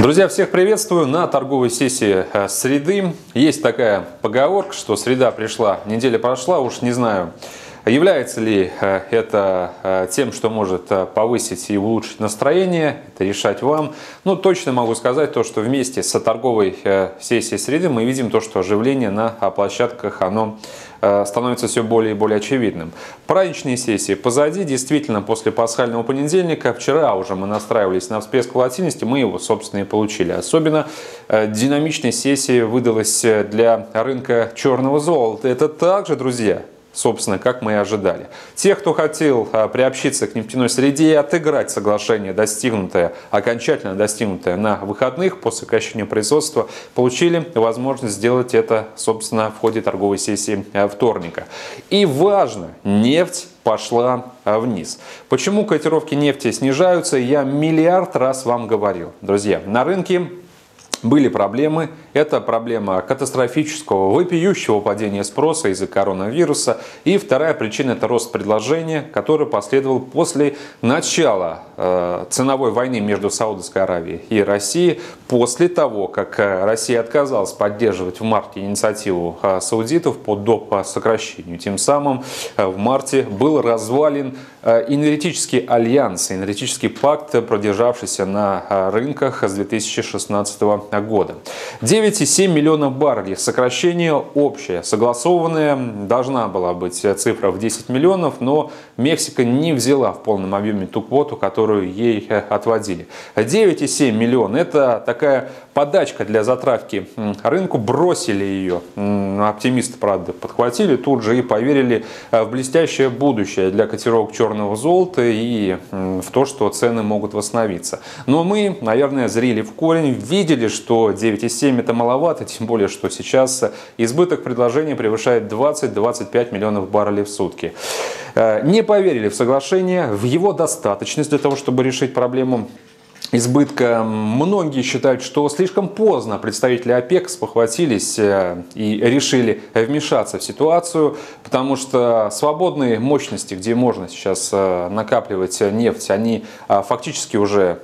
Друзья, всех приветствую на торговой сессии э, среды. Есть такая поговорка, что среда пришла, неделя прошла, уж не знаю, Является ли э, это э, тем, что может повысить и улучшить настроение, это решать вам. Но точно могу сказать то, что вместе с торговой сессией среды мы видим то, что оживление на площадках оно Э, становится все более и более очевидным. Праздничные сессии позади. Действительно, после пасхального понедельника, вчера уже мы настраивались на всплеск волатильности, мы его, собственно, и получили. Особенно э, динамичная сессия выдалась для рынка черного золота. Это также, друзья, собственно, как мы и ожидали. Те, кто хотел а, приобщиться к нефтяной среде и отыграть соглашение, достигнутое, окончательно достигнутое на выходных по сокращению производства, получили возможность сделать это, собственно, в ходе торговой сессии а, вторника. И важно, нефть пошла а, вниз. Почему котировки нефти снижаются, я миллиард раз вам говорил. Друзья, на рынке были проблемы. Это проблема катастрофического, вопиющего падения спроса из-за коронавируса. И вторая причина – это рост предложения, который последовал после начала э, ценовой войны между Саудовской Аравией и Россией, после того, как э, Россия отказалась поддерживать в марте инициативу э, саудитов по доп. сокращению. Тем самым в марте был развален энергетический альянс, энергетический пакт, продержавшийся на рынках с 2016 года года. 9,7 миллионов баррелей. Сокращение общее, согласованное. Должна была быть цифра в 10 миллионов, но Мексика не взяла в полном объеме ту квоту, которую ей отводили. 9,7 миллиона – это такая подачка для затравки рынку. Бросили ее. Оптимисты, правда, подхватили тут же и поверили в блестящее будущее для котировок черного золота и в то, что цены могут восстановиться. Но мы, наверное, зрели в корень, видели, что что 9,7 это маловато, тем более, что сейчас избыток предложения превышает 20-25 миллионов баррелей в сутки. Э, не поверили в соглашение, в его достаточность для того, чтобы решить проблему избытка. Многие считают, что слишком поздно представители ОПЕК спохватились э, и решили вмешаться в ситуацию, потому что свободные мощности, где можно сейчас э, накапливать нефть, они э, фактически уже,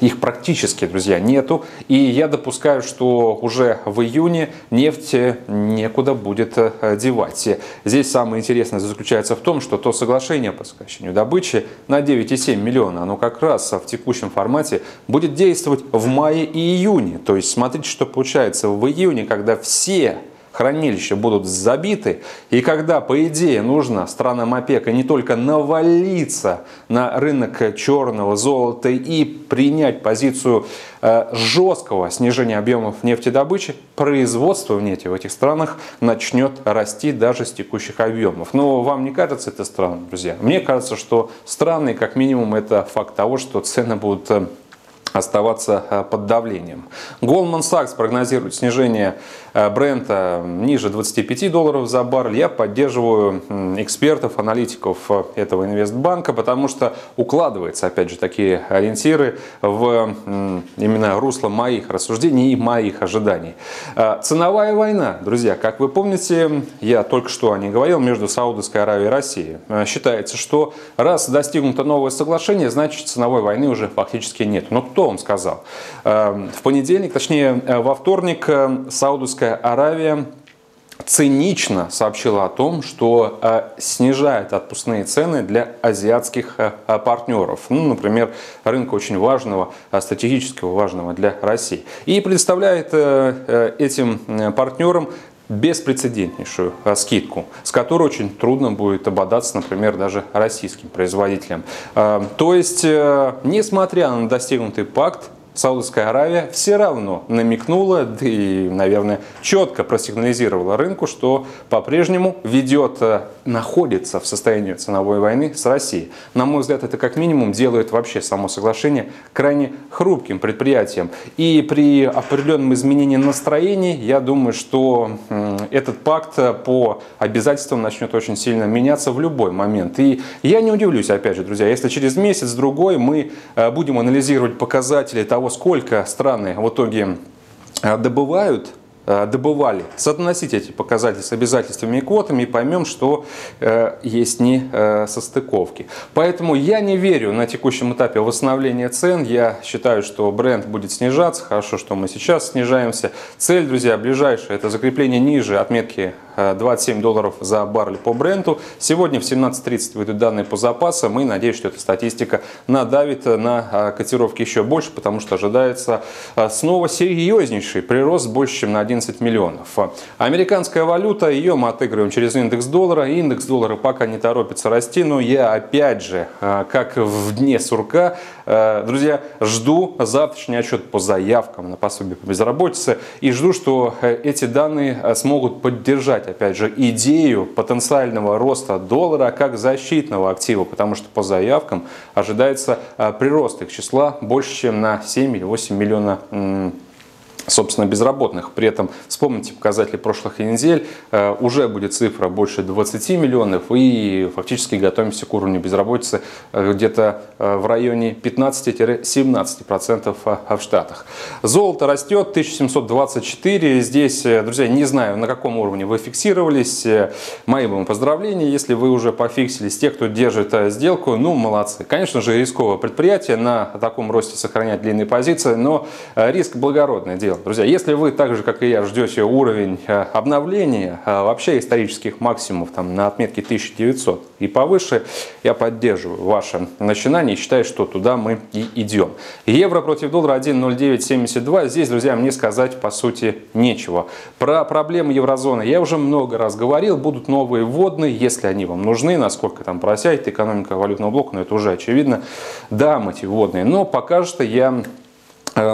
их практически, друзья, нету. И я допускаю, что уже в июне нефть некуда будет девать. Здесь самое интересное заключается в том, что то соглашение по сокращению добычи на 9,7 миллиона, оно как раз в текущем текущем формате будет действовать в мае и июне. То есть смотрите, что получается в июне, когда все хранилища будут забиты, и когда, по идее, нужно странам ОПЕКа не только навалиться на рынок черного золота и принять позицию э, жесткого снижения объемов нефтедобычи, производство в нефти в этих странах начнет расти даже с текущих объемов. Но вам не кажется это странным, друзья? Мне кажется, что странный, как минимум, это факт того, что цены будут э, оставаться э, под давлением. Goldman Sachs прогнозирует снижение э, бренда ниже 25 долларов за баррель. Я поддерживаю экспертов, аналитиков э, этого инвестбанка, потому что укладывается, опять же, такие ориентиры в именно русло моих рассуждений и моих ожиданий. Ценовая война, друзья, как вы помните, я только что о ней говорил, между Саудовской Аравией и Россией. Считается, что раз достигнуто новое соглашение, значит ценовой войны уже фактически нет. Но кто он сказал? Эм, в понедельник, точнее э, во вторник, э, Саудовская Аравия цинично сообщила о том, что э, снижает отпускные цены для азиатских партнеров. Ну, например, рынка очень важного, стратегического важного для России. И представляет этим партнерам беспрецедентнейшую скидку, с которой очень трудно будет ободаться, например, даже российским производителям. То есть, несмотря на достигнутый пакт, Саудовская Аравия все равно намекнула, да и, наверное, четко просигнализировала рынку, что по-прежнему ведет, э, находится в состоянии ценовой войны с Россией. На мой взгляд, это как минимум делает вообще само соглашение крайне хрупким предприятием. И при определенном изменении настроений, я думаю, что этот пакт по обязательствам начнет очень сильно меняться в любой момент. И я не удивлюсь, опять же, друзья, если через месяц-другой мы э, будем анализировать показатели того, того, сколько страны в итоге э, добывают добывали. Соотносить эти показатели с обязательствами и квотами и поймем, что есть не состыковки. Поэтому я не верю на текущем этапе восстановления цен. Я считаю, что бренд будет снижаться. Хорошо, что мы сейчас снижаемся. Цель, друзья, ближайшая – это закрепление ниже отметки 27 долларов за баррель по бренду. Сегодня в 17.30 выйдут данные по запасам. И надеюсь, что эта статистика надавит на котировки еще больше, потому что ожидается снова серьезнейший прирост больше, чем на 11 миллионов. Американская валюта, ее мы отыгрываем через индекс доллара. Индекс доллара пока не торопится расти, но я опять же, как в дне сурка, друзья, жду завтрашний отчет по заявкам на пособие по безработице и жду, что эти данные смогут поддержать, опять же, идею потенциального роста доллара как защитного актива, потому что по заявкам ожидается прирост их числа больше, чем на 7 или 8 миллиона собственно, безработных. При этом вспомните показатели прошлых недель, э, уже будет цифра больше 20 миллионов и фактически готовимся к уровню безработицы э, где-то э, в районе 15-17% в Штатах. Золото растет, 1724. Здесь, друзья, не знаю, на каком уровне вы фиксировались. Мои вам поздравления, если вы уже пофиксились. Те, кто держит сделку, ну, молодцы. Конечно же, рисковое предприятие на таком росте сохранять длинные позиции, но риск благородное дело дело. Друзья, если вы так же, как и я, ждете уровень э, обновления э, вообще исторических максимумов там, на отметке 1900 и повыше, я поддерживаю ваше начинание и считаю, что туда мы и идем. Евро против доллара 1.0972. Здесь, друзья, мне сказать по сути нечего. Про проблемы еврозоны я уже много раз говорил. Будут новые вводные, если они вам нужны, насколько там просядет экономика валютного блока, но это уже очевидно. Дам эти вводные. Но пока что я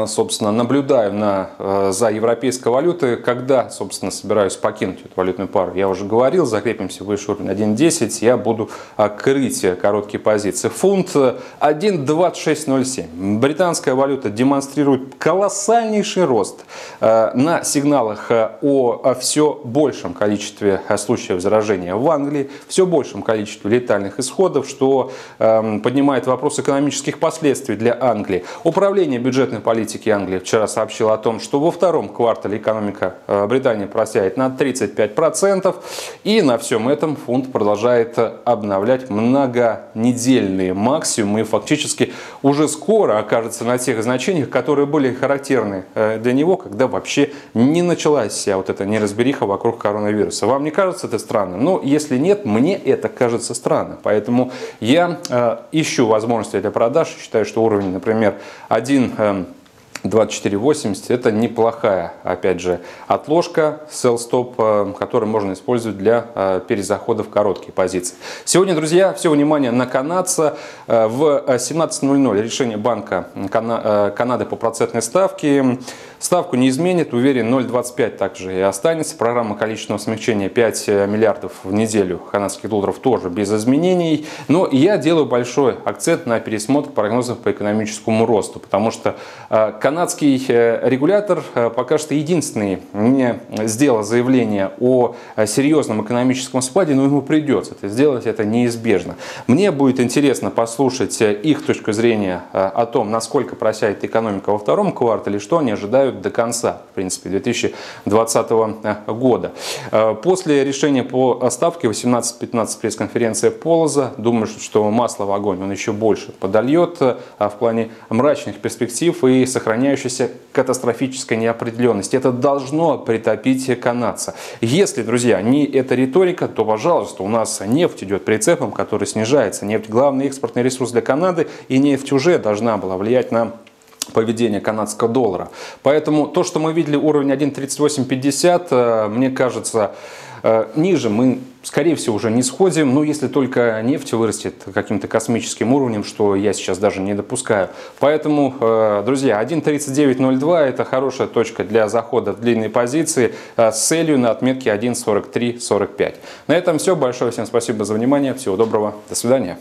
собственно, наблюдаю на, э, за европейской валютой, когда, собственно, собираюсь покинуть эту валютную пару. Я уже говорил, закрепимся выше уровня 1.10, я буду крыть короткие позиции. Фунт 1.2607. Британская валюта демонстрирует колоссальнейший рост э, на сигналах о все большем количестве случаев заражения в Англии, все большем количестве летальных исходов, что эм, поднимает вопрос экономических последствий для Англии. Управление бюджетной политики Англии вчера сообщил о том, что во втором квартале экономика э, Британии просяет на 35%. И на всем этом фунт продолжает обновлять многонедельные максимумы. И фактически уже скоро окажется на тех значениях, которые были характерны э, для него, когда вообще не началась вся вот эта неразбериха вокруг коронавируса. Вам не кажется это странно? Ну, если нет, мне это кажется странно. Поэтому я э, ищу возможности для продаж. Считаю, что уровень, например, 1 24.80 это неплохая, опять же, отложка sell stop, э, которую можно использовать для э, перезахода в короткие позиции. Сегодня, друзья, все внимание на канадца. Э, в 17.00 решение Банка Канады по процентной ставке. Ставку не изменит, уверен, 0,25 также и останется. Программа количественного смягчения 5 миллиардов в неделю канадских долларов тоже без изменений. Но я делаю большой акцент на пересмотр прогнозов по экономическому росту, потому что канадский э, регулятор э, пока что единственный не сделал заявление о э, серьезном экономическом спаде, но ему придется это сделать, это неизбежно. Мне будет интересно послушать их точку зрения о том, насколько просядет экономика во втором квартале, что они ожидают до конца, в принципе, 2020 года. После решения по ставке 18-15 пресс-конференция Полоза, думаю, что масло в огонь он еще больше подольет в плане мрачных перспектив и сохранения сохраняющейся катастрофической неопределенности. Это должно притопить канадца. Если, друзья, не эта риторика, то, пожалуйста, у нас нефть идет прицепом, который снижается. Нефть – главный экспортный ресурс для Канады, и нефть уже должна была влиять на поведение канадского доллара. Поэтому то, что мы видели уровень 1.3850, э, мне кажется, ниже мы, скорее всего, уже не сходим, но если только нефть вырастет каким-то космическим уровнем, что я сейчас даже не допускаю. Поэтому, э, друзья, 1.3902 это хорошая точка для захода в длинные позиции э, с целью на отметке 1.4345. На этом все. Большое всем спасибо за внимание. Всего доброго. До свидания.